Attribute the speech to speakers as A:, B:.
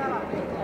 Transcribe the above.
A: Yeah.